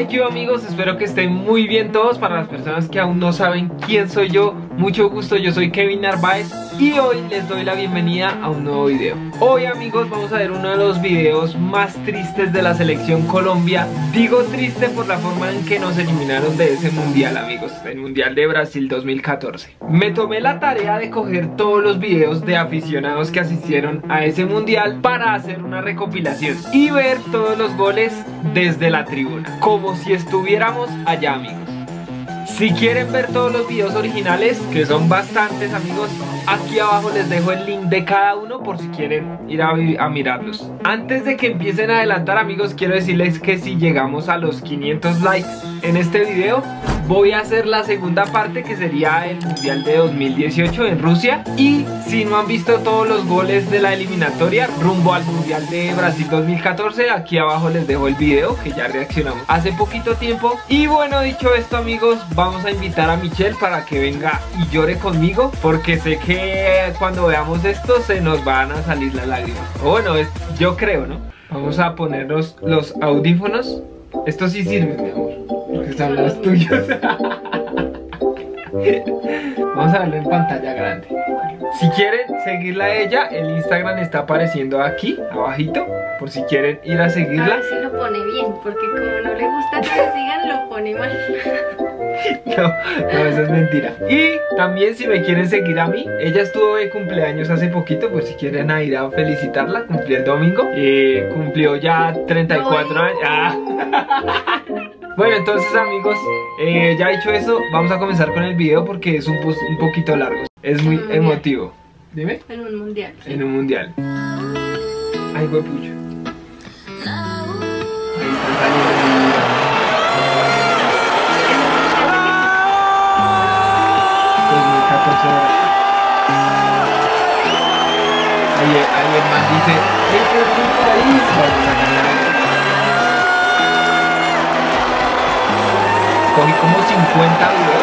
Thank amigos, espero que estén muy bien todos. Para las personas que aún no saben quién soy yo Mucho gusto, yo soy Kevin Narváez Y hoy les doy la bienvenida a un nuevo video. Hoy amigos vamos a ver uno de los videos más tristes de la selección Colombia. Digo triste por la forma en que nos eliminaron de ese mundial amigos El mundial de Brasil 2014 Me tomé la tarea de coger todos los videos de aficionados que asistieron a ese mundial Para hacer una recopilación Y ver todos los goles desde la tribuna como si estuviéramos allá amigos si quieren ver todos los videos originales, que son bastantes amigos, aquí abajo les dejo el link de cada uno por si quieren ir a, mirarlos. Antes de que empiecen a adelantar amigos, quiero decirles que si llegamos a los 500 likes en este video, voy a hacer la segunda parte que sería el Mundial de 2018 en Rusia. Y si no han visto todos los goles de la eliminatoria rumbo al Mundial de Brasil 2014, aquí abajo les dejo el video que ya reaccionamos hace poquito tiempo. Y bueno, dicho esto amigos, vamos a invitar a Michelle para que venga y llore conmigo porque sé que cuando veamos esto se nos van a salir las lágrimas. O bueno, es, yo creo, ¿no? Vamos a ponernos los audífonos. Esto sí sirve, mi amor, porque son los tuyos. Vamos a verlo en pantalla grande. Si quieren seguirla a ella, el Instagram está apareciendo aquí, abajito, por si quieren ir a seguirla. A ver si lo pone bien, porque como no le gusta que lo sigan, lo pone mal. No, no, eso es mentira. Y también si me quieren seguir a mí, ella estuvo de cumpleaños hace poquito, pues si quieren ir a felicitarla, cumplió el domingo. Eh, cumplió ya 34 años. Ah. Bueno, entonces amigos, eh, ya dicho eso, vamos a comenzar con el video porque es un, un poquito largo. Es muy emotivo. Dime. En un mundial. En un mundial. Ay, huepucho. Ahí están saliendo. 2014 Ahí, ahí el man dice, este es mi país, vamos a ganar. 50 videos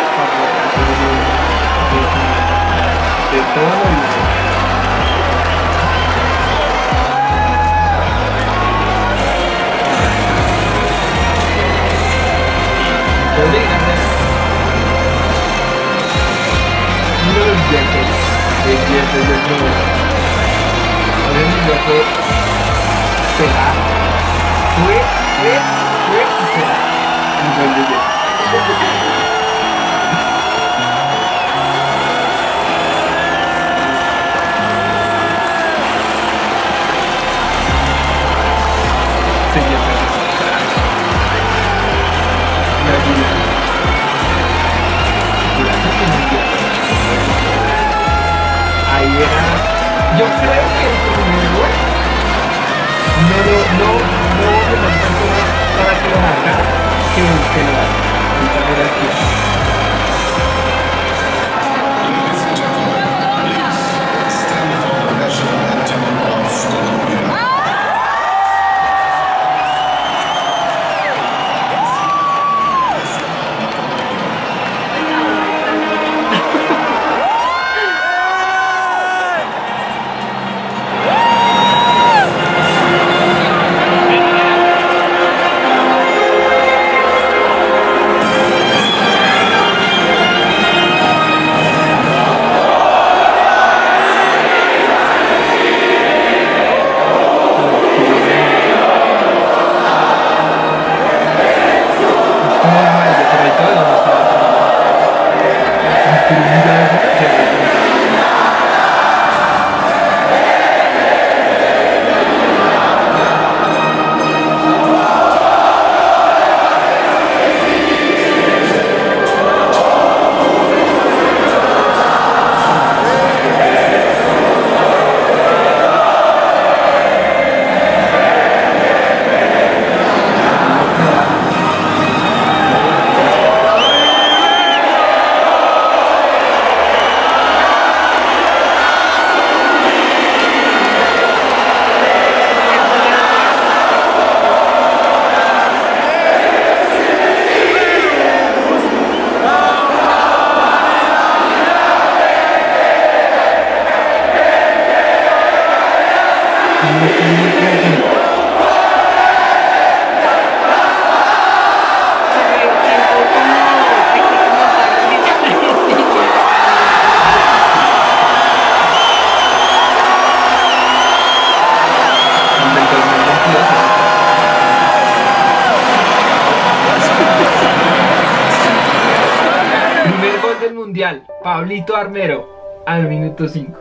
mundial, Pablito Armero, al minuto 5.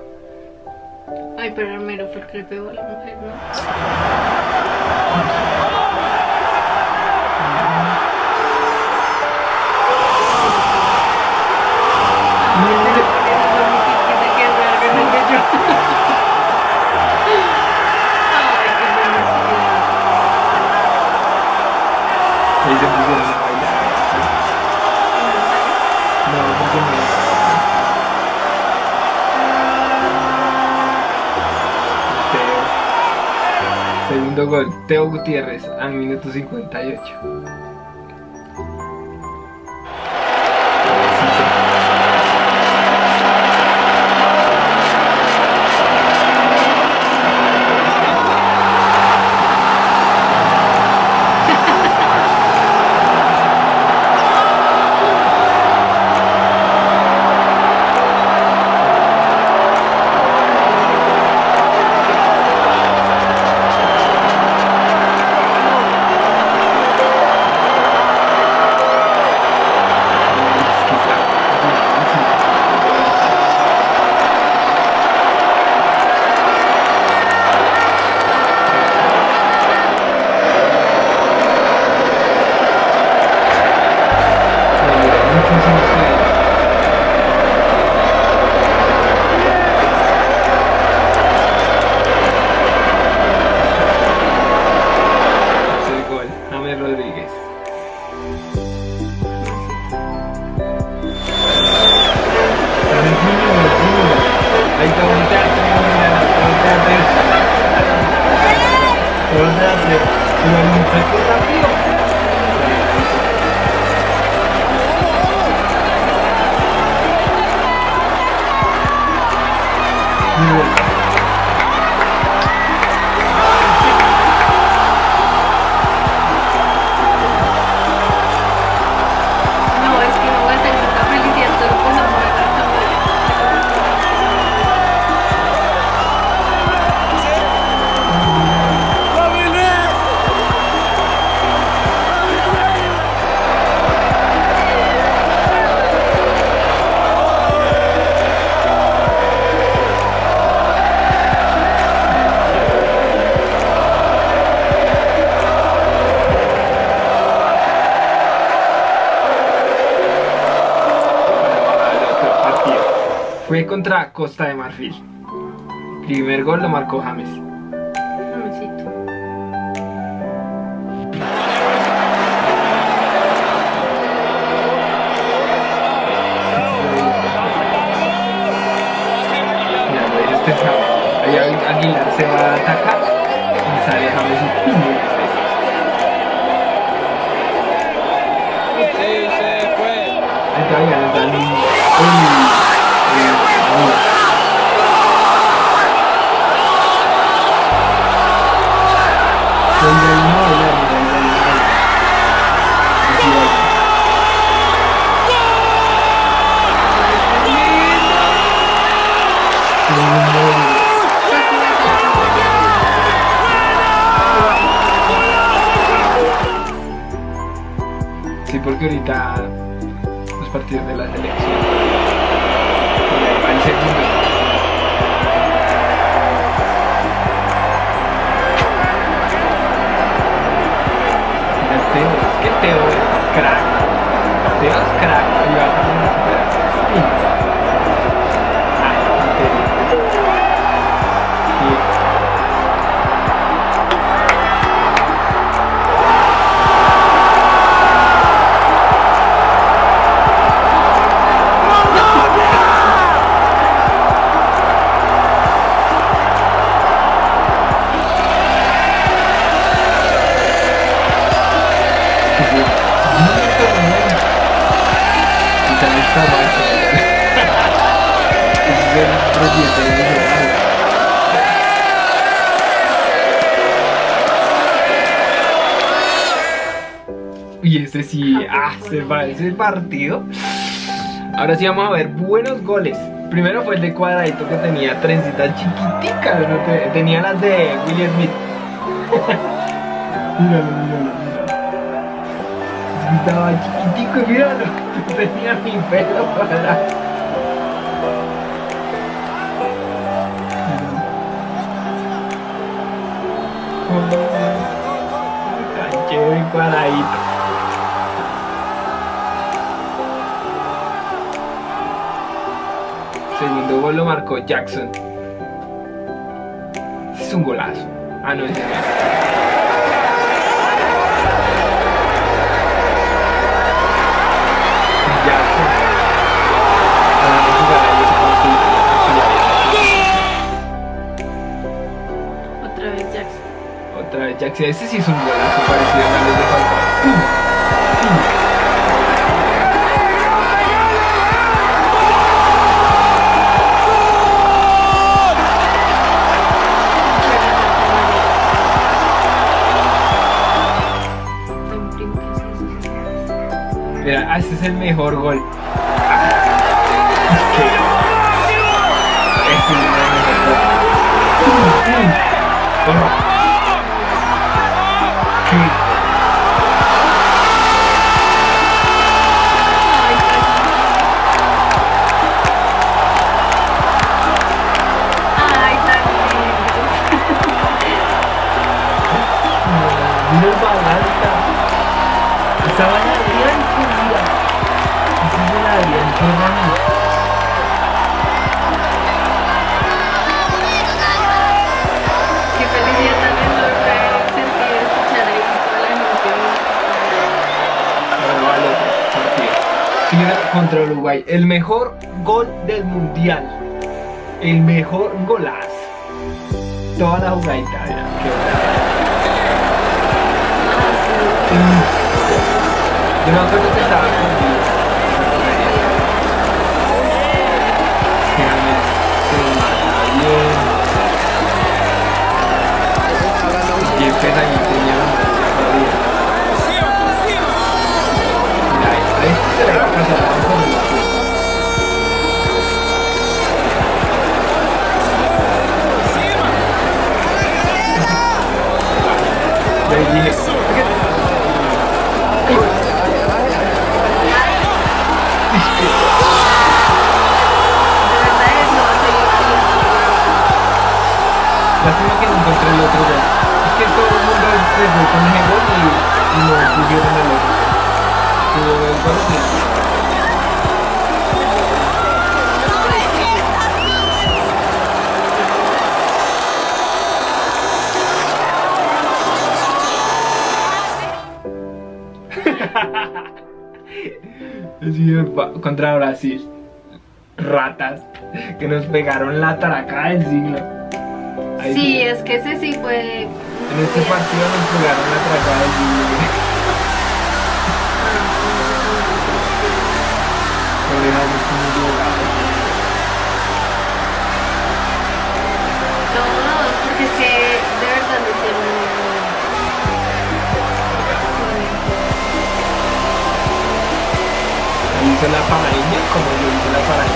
Ay, pero Armero fue el que le pegó a la mujer, ¿no? Ahí se pusieron Gol, Teo Gutiérrez al minuto 58. Gracias. Contra Costa de Marfil. Primer gol lo marcó James. Y ese sí, ah, se parece el partido. Ahora sí vamos a ver buenos goles. Primero fue el de cuadradito que tenía trencitas chiquiticas, tenía las de William Smith. míralo, míralo, míralo. Estaba chiquitico y míralo. Tenía mi pelo Llevo encuadradito. Segundo gol lo marcó Jackson. Es un golazo. Ah, no, es el Jackson. Ese sí es un golazo parecido a los de Falcao. Hace eso. Mira, ah, ese es el mejor gol. Es que- Ese es el mejor gol. Mm, mm. Oh. Qué- Ay, Ay, tan lindo. Mira contra Uruguay. El mejor gol del mundial. El mejor golazo. Toda la jugadita. Mm. Yo me acuerdo que estaba conmigo. Contra Brasil. Ratas que nos pegaron la taraca del siglo. Ahí Sí, es que ese sí fue. En este partido nos pegaron la taraca del siglo. La como hizo la paraña.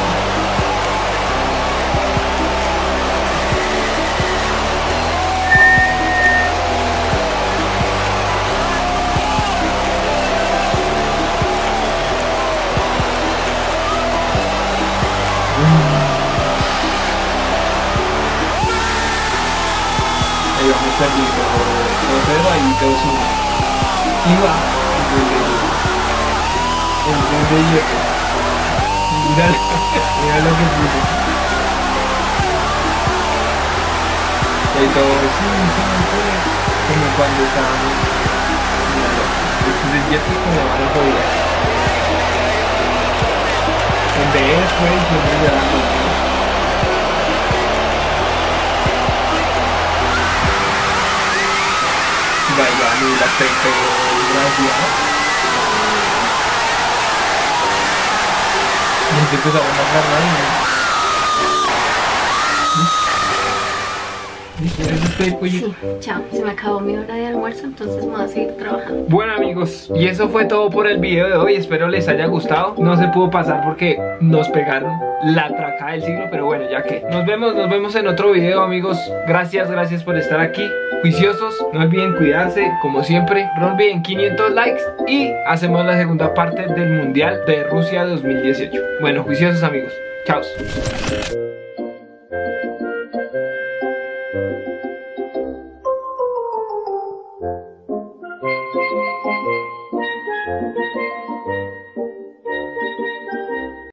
Ahí vamos perdiendo 2-0, ahí 2-1. Y va. Mira, mira lo que puso. Y todo, sí, sí. Como cuando estábamos. Después del hierro como van a joder. En vez fue y fue llorando. Bailando y la Pepe gracias. Así empezamos a ganar. ¿Listo? Chao. Se me acabó mi hora de almuerzo, entonces me voy a seguir trabajando. Bueno amigos, y eso fue todo por el video de hoy, espero les haya gustado. No se pudo pasar porque nos pegaron la traca del siglo, pero bueno, ya que. Nos vemos, nos vemos en otro video amigos. Gracias, gracias por estar aquí. Juiciosos, no olviden cuidarse, como siempre. No olviden 500 likes y hacemos la segunda parte del Mundial de Rusia 2018 Bueno, juiciosos amigos, chao